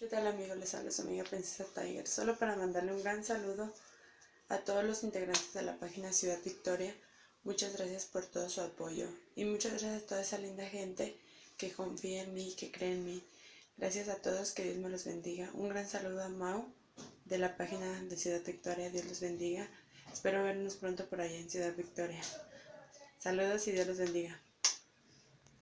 ¿Qué tal amigos? Les habla su amiga Princesa Tiger. Solo para mandarle un gran saludo a todos los integrantes de la página Ciudad Victoria. Muchas gracias por todo su apoyo y muchas gracias a toda esa linda gente que confía en mí, que cree en mí. Gracias a todos, que Dios me los bendiga. Un gran saludo a Mau de la página de Ciudad Victoria. Dios los bendiga. Espero vernos pronto por allá en Ciudad Victoria. Saludos y Dios los bendiga.